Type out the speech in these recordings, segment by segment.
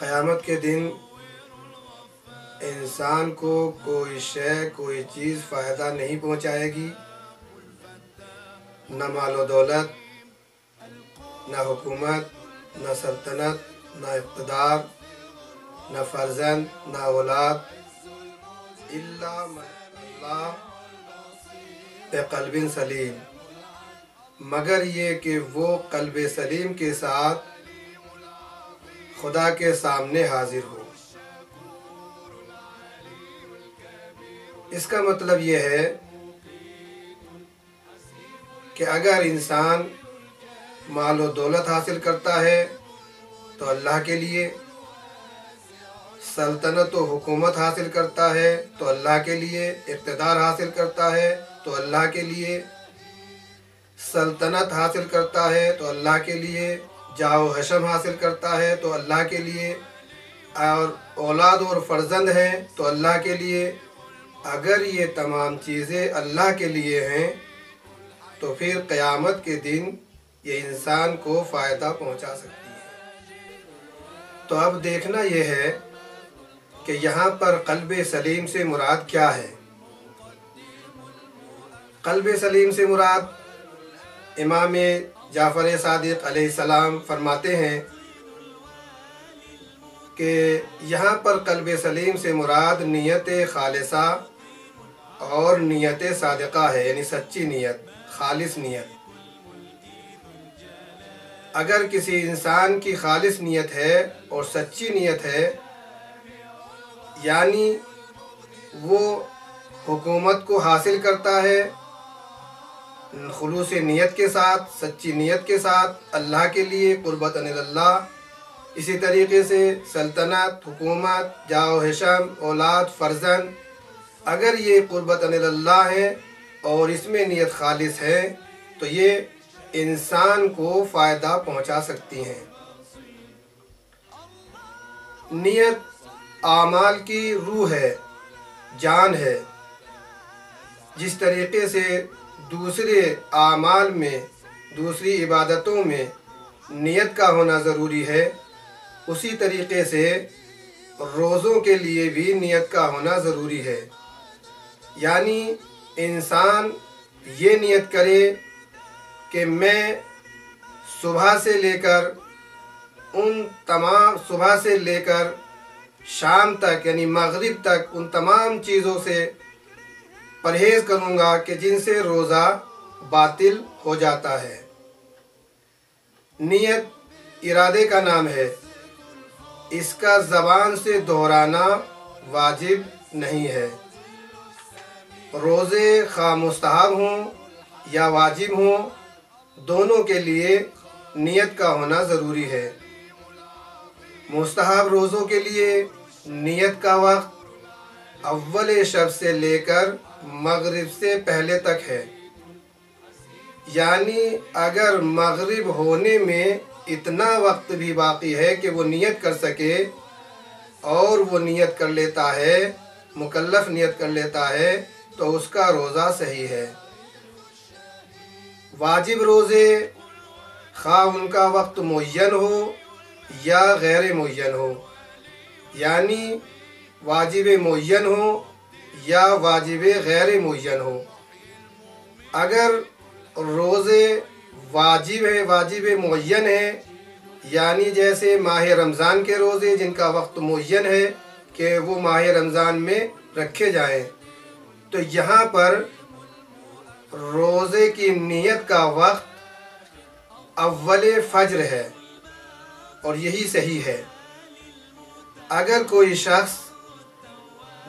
क़यामत के दिन इंसान को कोई शय, कोई चीज़ फ़ायदा नहीं पहुंचाएगी। न मालो दौलत, न हुकूमत, न सल्तनत, न इक़्तदार, न फ़र्जन, न औलाद। कल्बिन सलीम। मगर ये कि वो कल्ब सलीम के साथ खुदा के सामने हाजिर हो। इसका मतलब यह है कि अगर इंसान माल और दौलत हासिल करता है तो अल्लाह के लिए, सल्तनत व हुकूमत हासिल करता है तो अल्लाह के लिए इकतदार हासिल करता है तो अल्लाह के लिए सल्तनत हासिल करता है तो अल्लाह के लिए जाओ हशम हासिल करता है तो अल्लाह के लिए, और औलाद और फर्जंद हैं तो अल्लाह के लिए। अगर ये तमाम चीज़ें अल्लाह के लिए हैं तो फिर क़यामत के दिन ये इंसान को फ़ायदा पहुँचा सकती है। तो अब देखना यह है कि यहाँ पर कल्ब सलीम से मुराद क्या है। कल्ब सलीम से मुराद इमाम जाफ़र सादिक सलाम फरमाते हैं कि यहाँ पर कल्ब सलीम से मुराद नीयत खालसा और नीयत सादका है, यानी सच्ची नीयत, खालिस नीयत। अगर किसी इंसान की खालिस नीयत है और सच्ची नीयत है, यानी वो हुकूमत को हासिल करता है खलूस नीयत के साथ, सच्ची नीयत के साथ, अल्लाह के लिए क़ुरबत अल्लाह इसी तरीके से सल्तनत, हुकूमत, जाओ हशम, औलाद, फ़र्जन, अगर ये क़ुरबत अल्लाह है और इसमें नीयत खालिस है तो ये इंसान को फ़ायदा पहुँचा सकती हैं। नीयत आमाल की रूह है, जान है। जिस तरीके से दूसरे आमाल में, दूसरी इबादतों में नियत का होना ज़रूरी है। उसी तरीके से रोज़ों के लिए भी नियत का होना ज़रूरी है। यानी इंसान ये नियत करे कि मैं सुबह से लेकर, उन तमाम, सुबह से लेकर शाम तक, यानी मगरिब तक, उन तमाम चीज़ों से परहेज़ करूँगा कि जिनसे रोज़ा बातिल हो जाता है। नियत इरादे का नाम है। इसका ज़बान से दोहराना वाजिब नहीं है। रोज़े खा हों या वाजिब हों, दोनों के लिए नियत का होना ज़रूरी है। मुस्तहब रोज़ों के लिए नियत का वक्त अव्वल शब से लेकर मगरिब से पहले तक है। यानी अगर मगरिब होने में इतना वक्त भी बाकी है कि वो नियत कर सके और वो नियत कर लेता है, मुकल्लफ नियत कर लेता है तो उसका रोज़ा सही है। वाजिब रोज़े खा उनका वक्त मुन हो या गैर मुन हो। यानी वाजिब मुन हो या वाजिब गैर मुन हो। अगर रोज़े वाजिब है, वाजिब मुन है, यानी जैसे माह रमज़ान के रोज़े जिनका वक्त मुन है, कि वो माह रमज़ान में रखे जाएँ तो यहाँ पर रोज़े की नीयत का वक्त अव्वल फज्र है और यही सही है। अगर कोई शख्स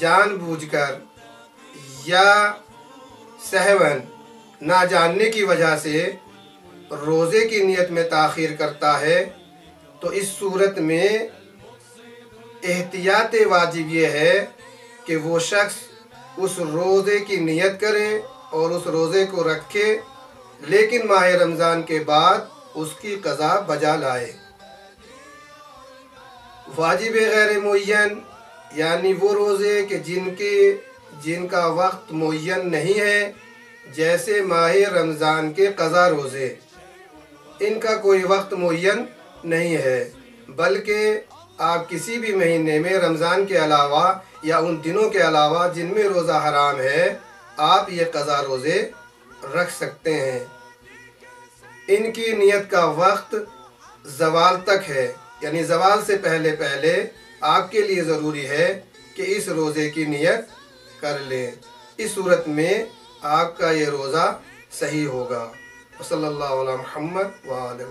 जानबूझकर या सहवन ना जानने की वजह से रोज़े की नियत में ताख़िर करता है तो इस सूरत में एहतियात वाजिब ये है कि वो शख्स उस रोज़े की नियत करे और उस रोज़े को रखे, लेकिन माह रमज़ान के बाद उसकी कज़ा बजा लाए। वाजिब गैर मुन यानी वो रोज़े कि जिनके, जिनका वक्त मुन नहीं है, जैसे माह रमज़ान के कज़ा रोज़े। इनका कोई वक्त मुन नहीं है, बल्कि आप किसी भी महीने में रमज़ान के अलावा या उन दिनों के अलावा जिनमें रोज़ा हराम है, आप ये कज़ा रोज़े रख सकते हैं। इनकी नियत का वक्त जवाल तक है, यानी जवाल से पहले पहले आपके लिए ज़रूरी है कि इस रोज़े की नियत कर लें। इस सूरत में आपका ये रोज़ा सही होगा। वसल्ला महमद वाल